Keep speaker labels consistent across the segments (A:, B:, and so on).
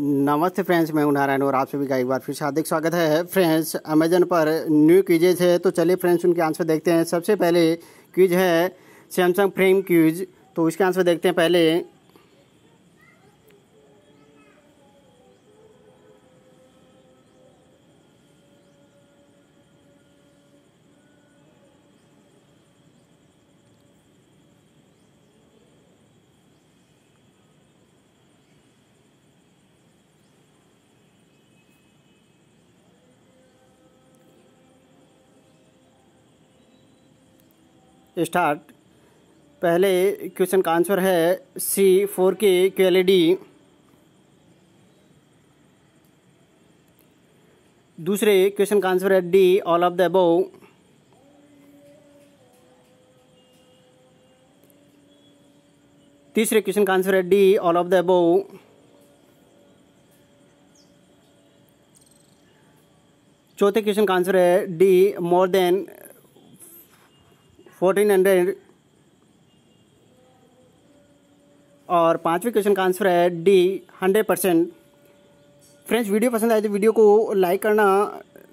A: नमस्ते फ्रेंड्स, मैं हूँ नारायण और आप सभी का एक बार फिर से हार्दिक स्वागत है। फ्रेंड्स अमेजन पर न्यू क्यूजेज है तो चलिए फ्रेंड्स, उनके आंसर देखते हैं। सबसे पहले क्यूज है सैमसंग फ्रेम क्यूज तो उसके आंसर देखते हैं पहले। स्टार्ट। पहले क्वेश्चन का आंसर है C, four K Q L D दूसरे क्वेश्चन का आंसर है D, all of the above. तीसरे क्वेश्चन का आंसर है D, all of the above. चौथे क्वेश्चन का आंसर है D, more than fourteen hundred और पाँचवें क्वेश्चन का आंसर है D hundred percent friends video पसंद आए तो वीडियो को लाइक करना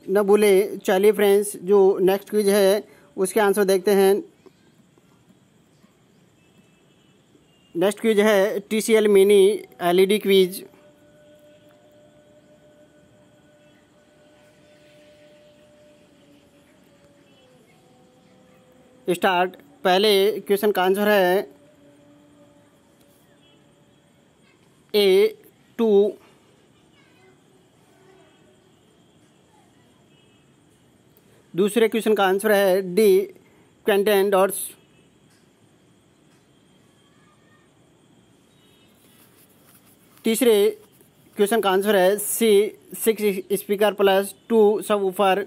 A: न भूले। चलिए फ्रेंड्स जो नेक्स्ट क्विज है, उसके आंसर देखते हैं। नेक्स्ट क्विज है T C L mini L E D quiz start. पहले क्वेश्चन का आंसर है ए, टू। दूसरे क्वेश्चन का आंसर है डी कैंटेन डॉट्स तीसरे क्वेश्चन का आंसर है C, six speaker plus two सब ऊपर।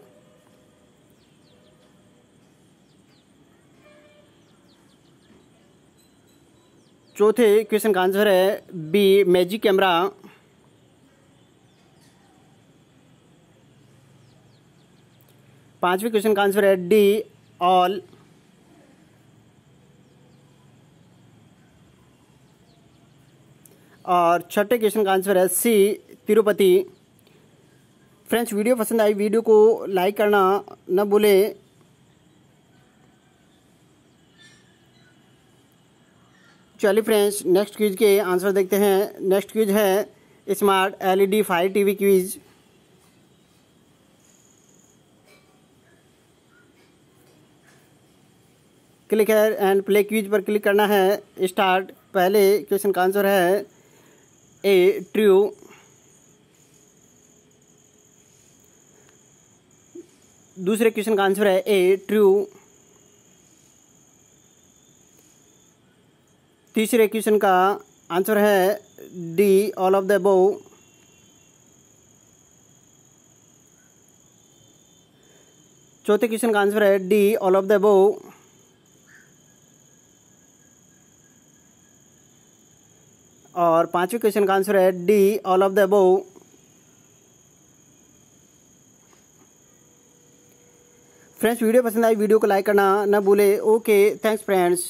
A: चौथे क्वेश्चन का आंसर है बी, मैजिक कैमरा। पाँचवें क्वेश्चन का आंसर है डी, ऑल। और छठे क्वेश्चन का आंसर है सी, तिरुपति। फ्रेंड्स, वीडियो पसंद आई, वीडियो को लाइक करना न भूले। चलिए फ्रेंड्स नेक्स्ट क्विज के आंसर देखते हैं। नेक्स्ट क्विज है smart LED fire TV quiz click है एंड प्ले क्विज पर क्लिक करना है। स्टार्ट पहले क्वेश्चन का आंसर है ए ट्रू दूसरे क्वेश्चन का आंसर है ए ट्रू तीसरे क्वेश्चन का आंसर है D, all of the above चौथे क्वेश्चन का आंसर है डी, ऑल ऑफ़ द बो और पाँचवें क्वेश्चन का आंसर है D, all of the above friends, video पसंद आई, वीडियो को लाइक करना न भूले। Okay, thanks friends.